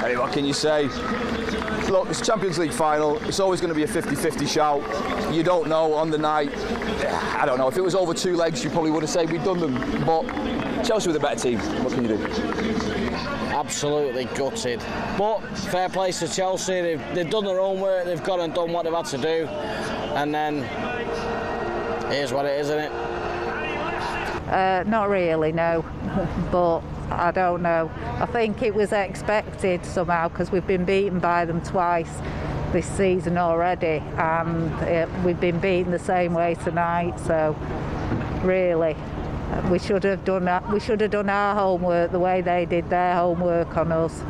Hey, what can you say? Look, it's Champions League final. It's always going to be a 50-50 shout. You don't know on the night. I don't know. If it was over two legs, you probably would have said we'd done them. But Chelsea were the better team. What can you do? Absolutely gutted. But fair play to Chelsea. They've, they've done their own work. They've gone and done what they've had to do. And then here's what it is, isn't it? Uh, not really, no. but I don't know. I think it was expected somehow because we've been beaten by them twice this season already, and uh, we've been beaten the same way tonight. So, really, we should have done. We should have done our homework the way they did their homework on us.